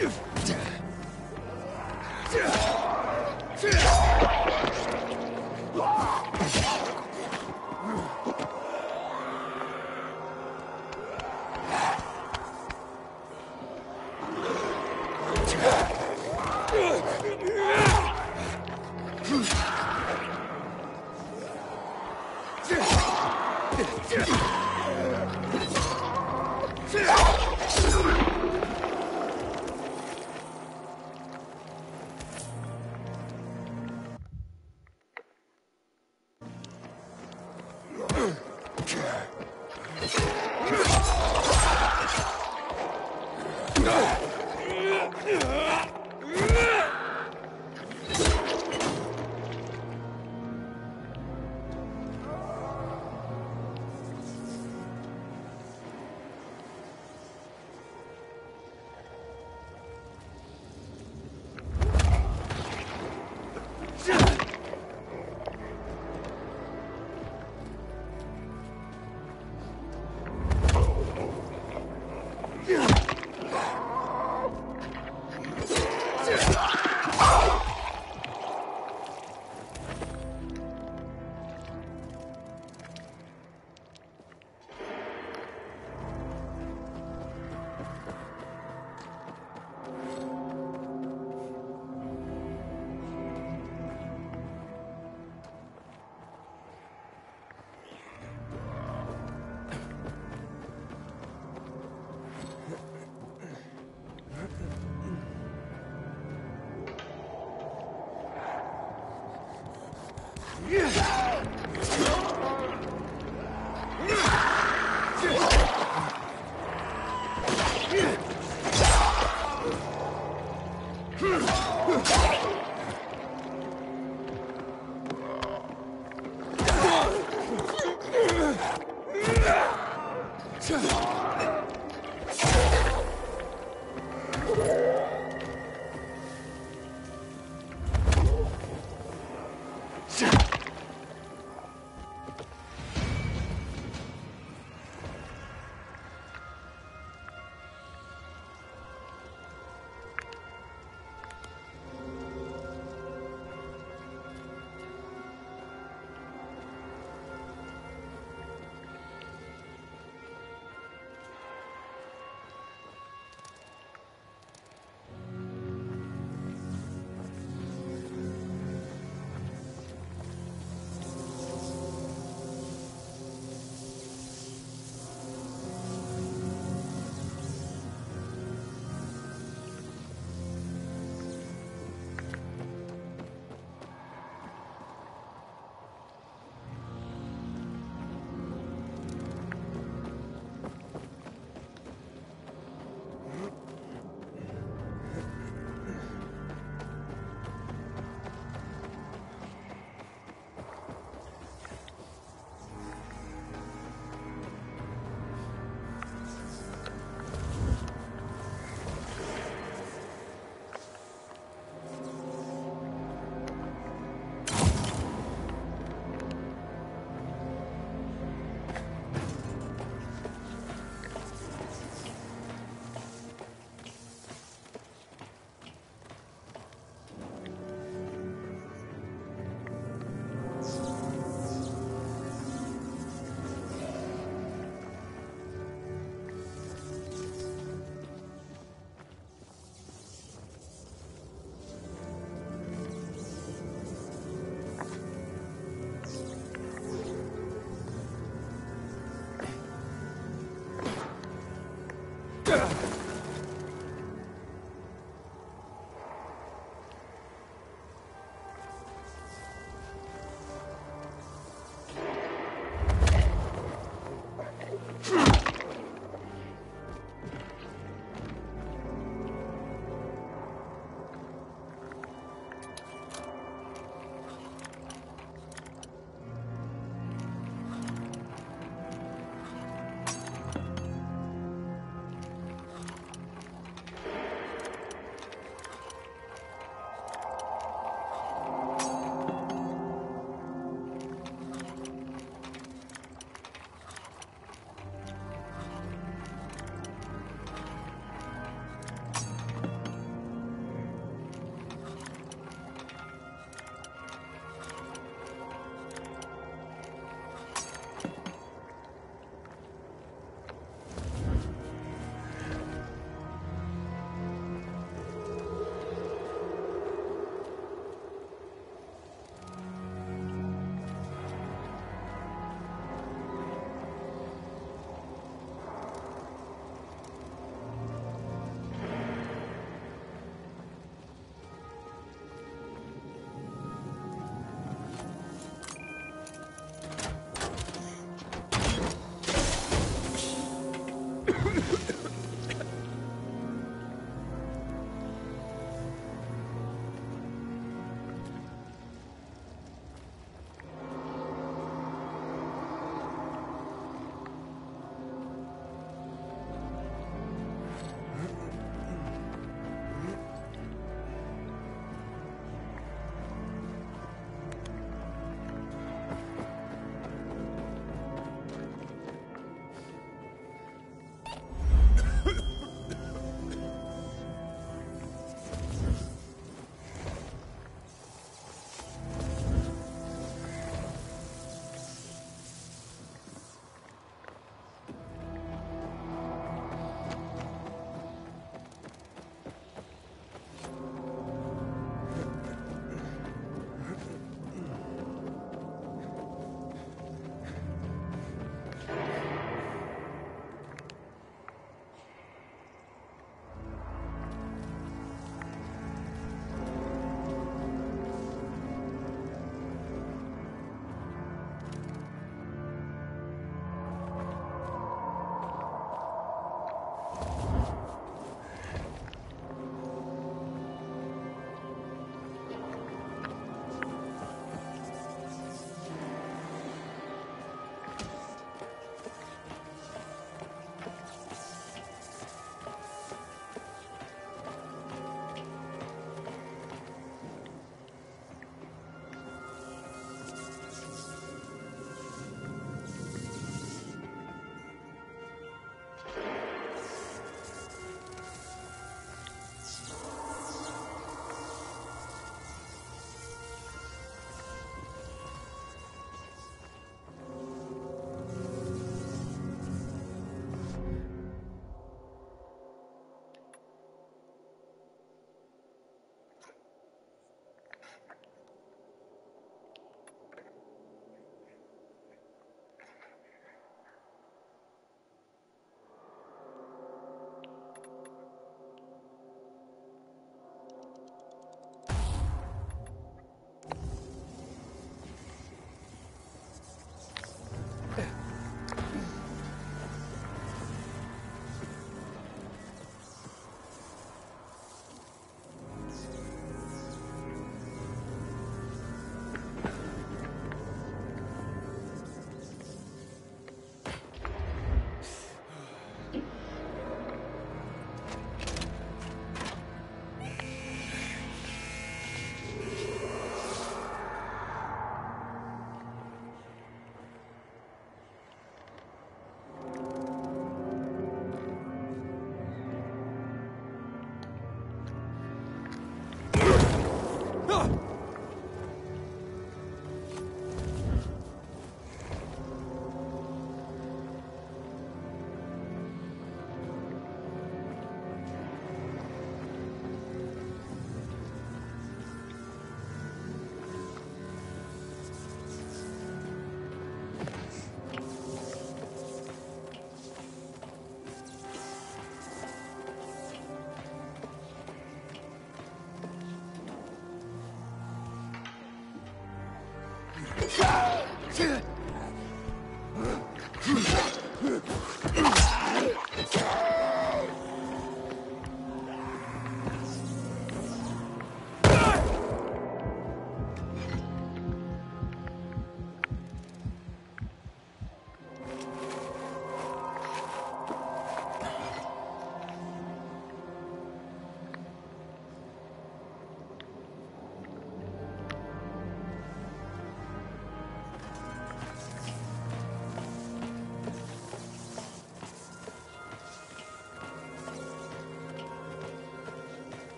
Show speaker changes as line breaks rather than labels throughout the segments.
Yeah.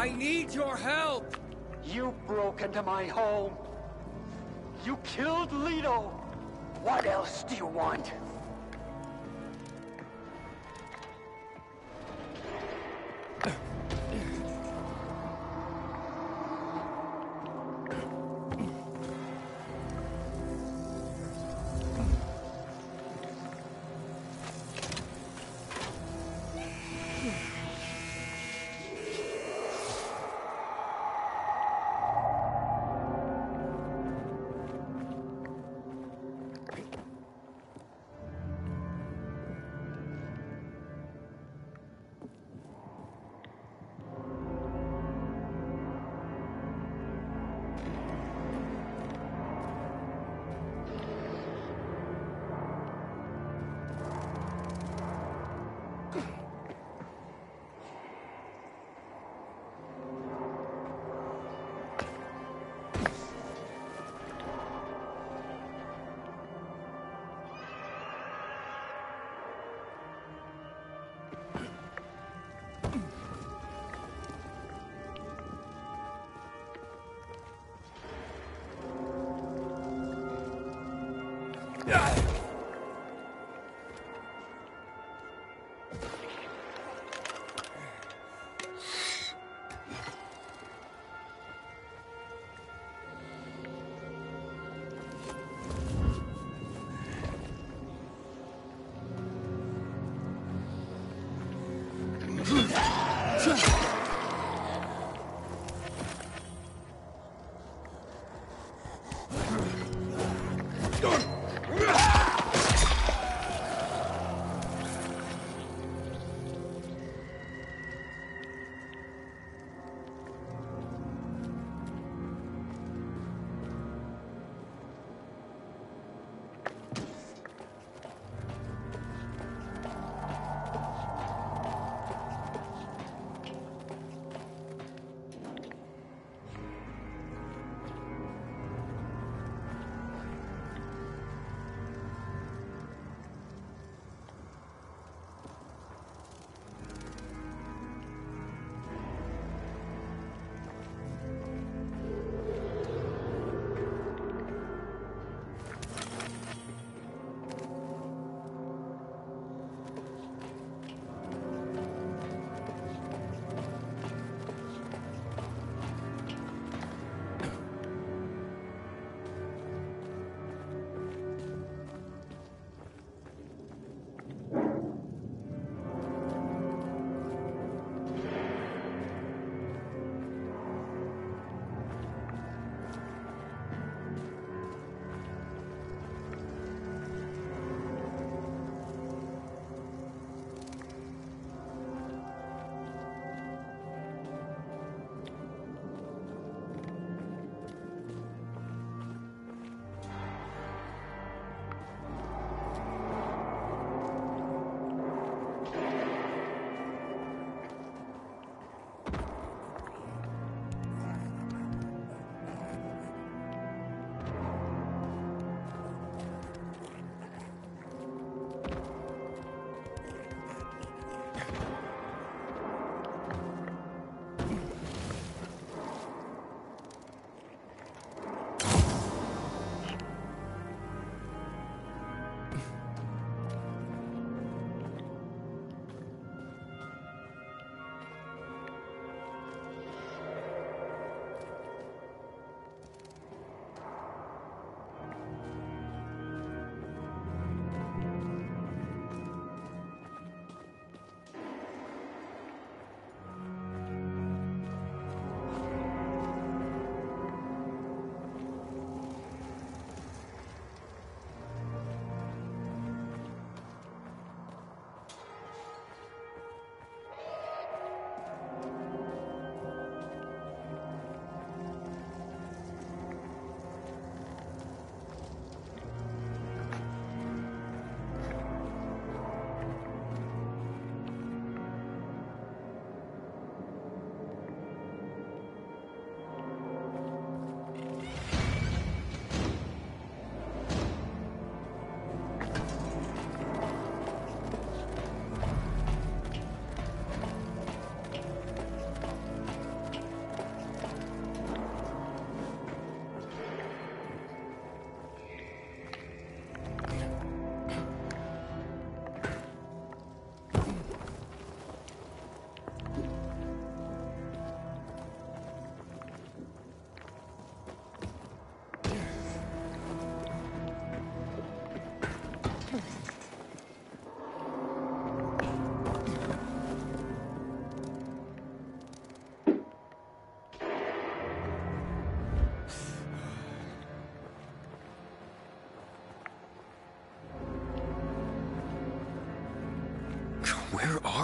I need your help!
You broke into my home. You killed Leto. What else do you want?
Yeah.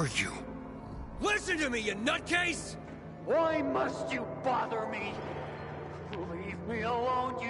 Are you? Listen to me, you nutcase!
Why must you bother me? Leave me alone, you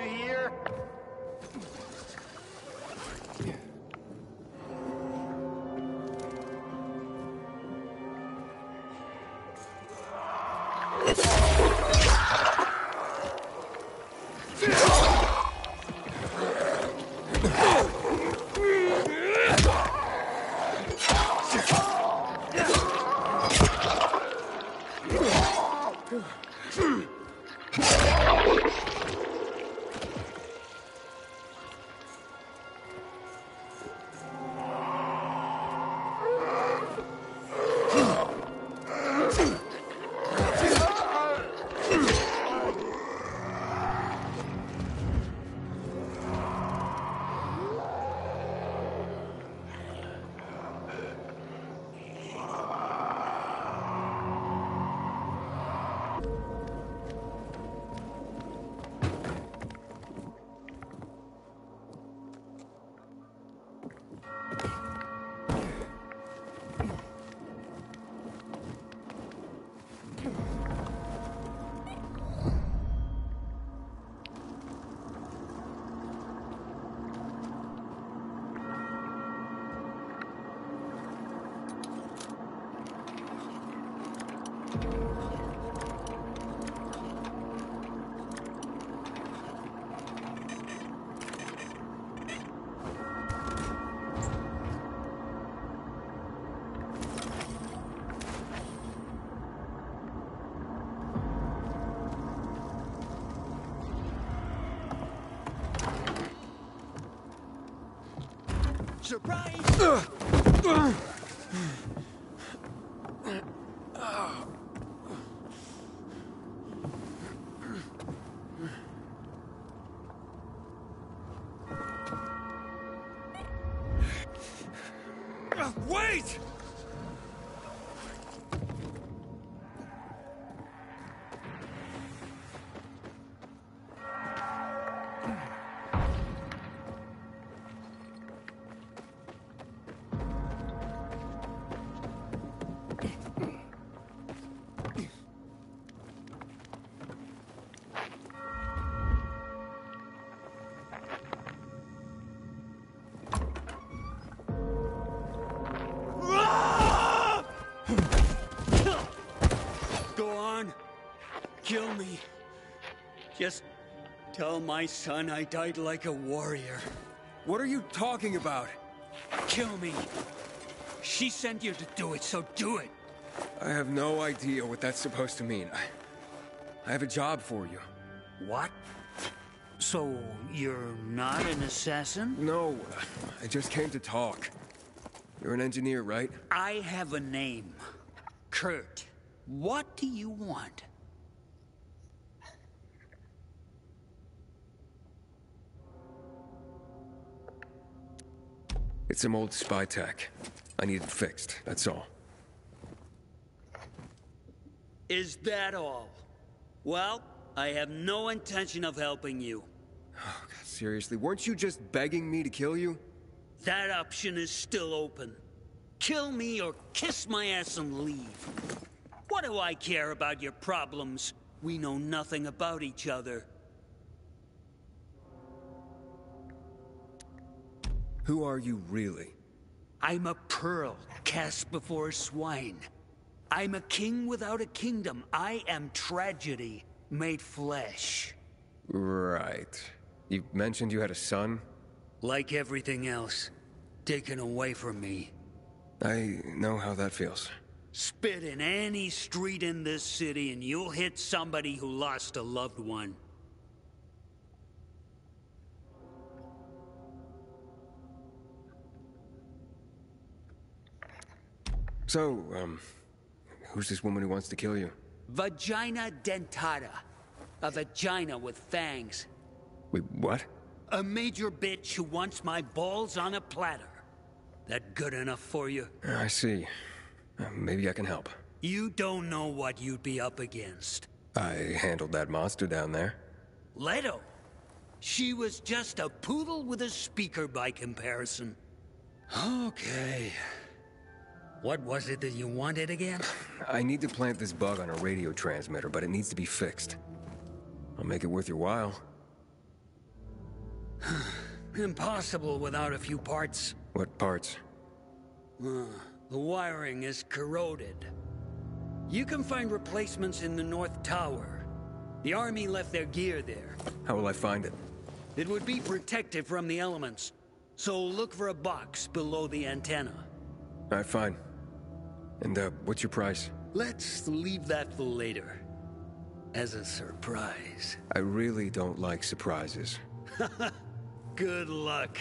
Surprise!
Just tell my son I died like a warrior.
What are you talking about?
Kill me. She sent you to do it, so do it.
I have no idea what that's supposed to mean. I, I have a job for you.
What? So, you're not an assassin?
No, I just came to talk. You're an engineer, right?
I have a name. Kurt. What do you want?
It's some old spy tech. I need it fixed, that's all.
Is that all? Well, I have no intention of helping you.
Oh, God, seriously, weren't you just begging me to kill you?
That option is still open. Kill me or kiss my ass and leave. What do I care about your problems? We know nothing about each other.
Who are you really?
I'm a pearl cast before swine. I'm a king without a kingdom. I am tragedy made flesh.
Right. You mentioned you had a son?
Like everything else, taken away from me.
I know how that feels.
Spit in any street in this city and you'll hit somebody who lost a loved one.
So, um, who's this woman who wants to kill you?
Vagina dentata. A vagina with fangs.
Wait, what?
A major bitch who wants my balls on a platter. That good enough for you?
I see. Uh, maybe I can help.
You don't know what you'd be up against.
I handled that monster down there.
Leto. She was just a poodle with a speaker by comparison. Okay. What was it that you wanted again?
I need to plant this bug on a radio transmitter, but it needs to be fixed. I'll make it worth your while.
Impossible without a few parts.
What parts?
Uh, the wiring is corroded. You can find replacements in the North Tower. The Army left their gear there.
How will I find it?
It would be protected from the elements. So look for a box below the antenna.
All right, fine. And, uh, what's your price?
Let's leave that for later. As a surprise.
I really don't like surprises.
Good luck.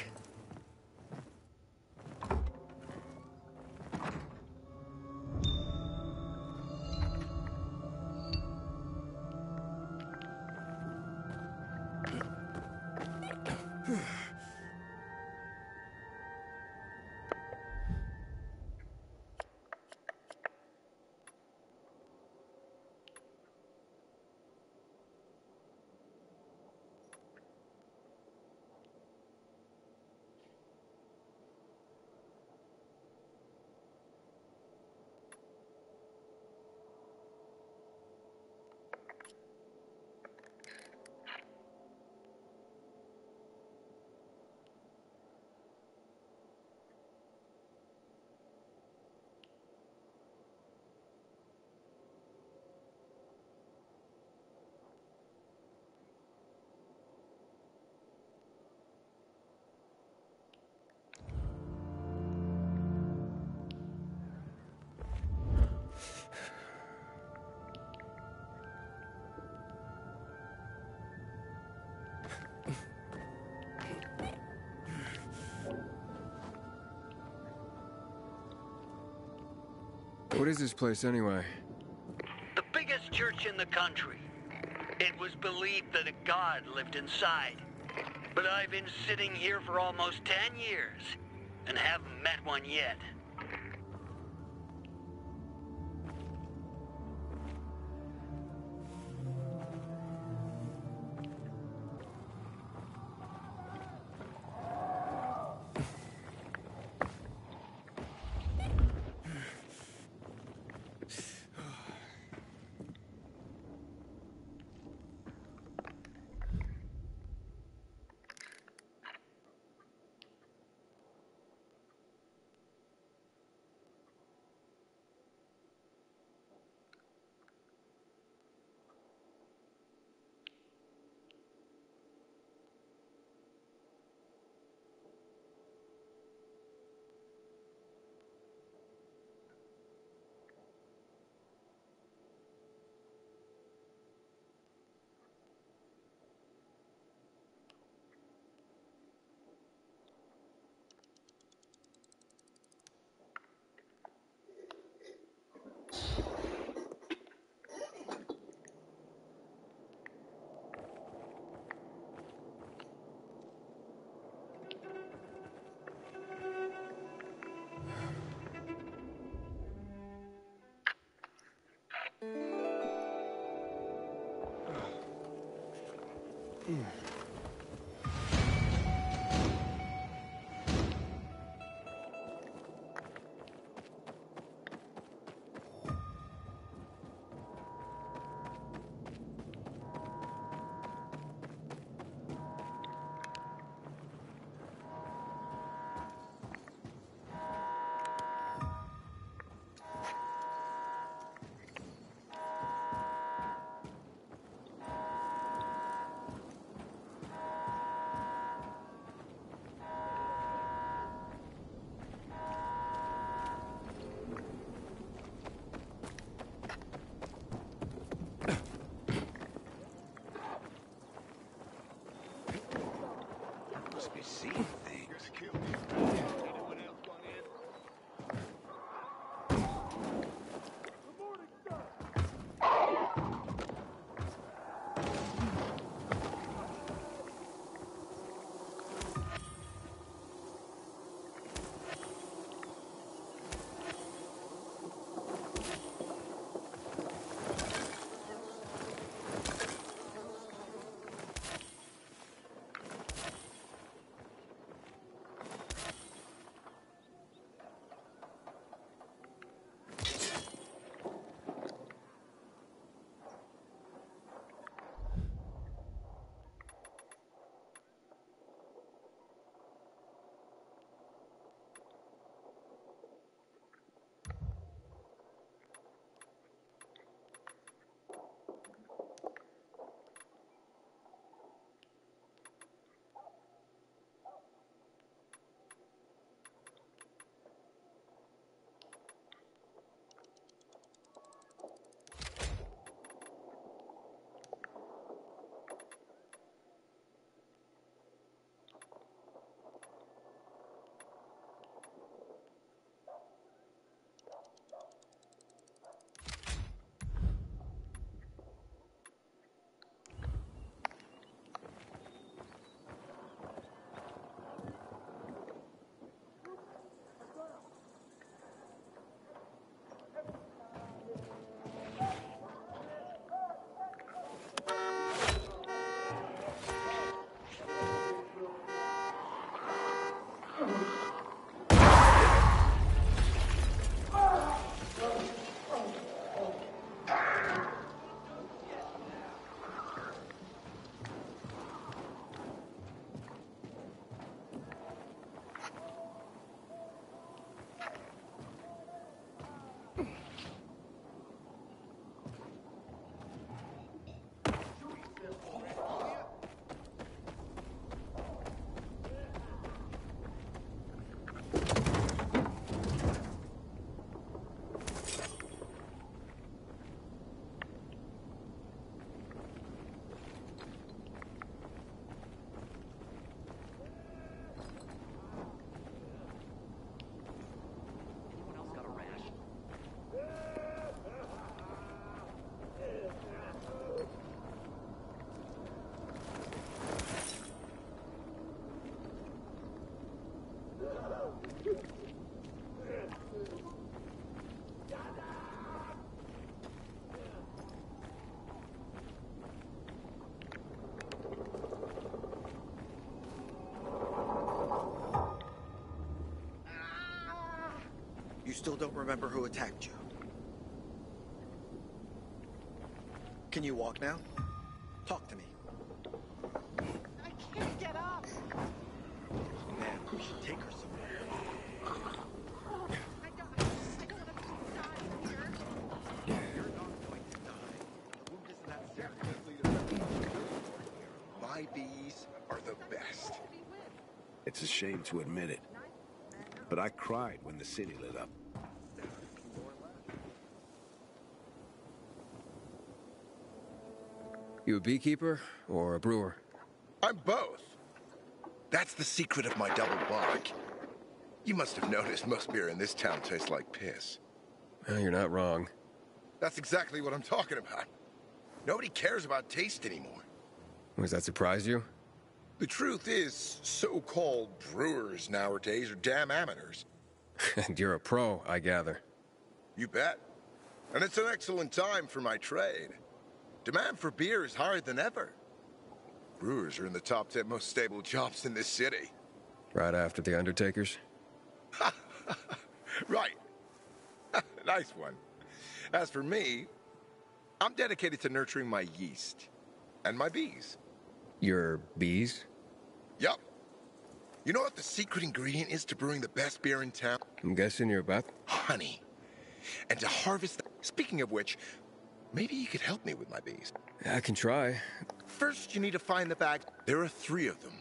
What is this place anyway?
The biggest church in the country. It was believed that a god lived inside. But I've been sitting here for almost ten years and haven't met one yet.
Must be
still don't remember who attacked you? Can you walk now? Talk to me.
I can't get up.
Man, we should take her somewhere.
I don't, I don't want to die here.
You're not going to die. The wound isn't that serious.
My bees are the best.
It's a shame to admit it, but I cried when the city lit up.
You a beekeeper or a brewer?
I'm both. That's the secret of my double bock. You must have noticed most beer in this town tastes like piss.
Well, you're not wrong.
That's exactly what I'm talking about. Nobody cares about taste anymore.
Does that surprise you?
The truth is, so-called brewers nowadays are damn amateurs.
and you're a pro, I gather.
You bet. And it's an excellent time for my trade. Demand for beer is higher than ever. Brewers are in the top 10 most stable jobs in this city.
Right after the Undertakers?
Right. nice one. As for me, I'm dedicated to nurturing my yeast and my bees.
Your bees?
Yup. You know what the secret ingredient is to brewing the best beer in town?
I'm guessing you're about...
Honey. And to harvest... Speaking of which, maybe you could help me with my bees.
I can try.
First, you need to find the bag. There are three of them.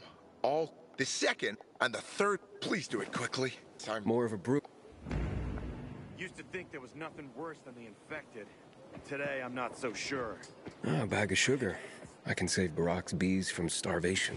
All the second and the third. Please do it quickly. Time.
More of a brute.
Used to think there was nothing worse than the infected. Today, I'm not so sure.
Ah, a bag of sugar. I can save Barack's bees from starvation.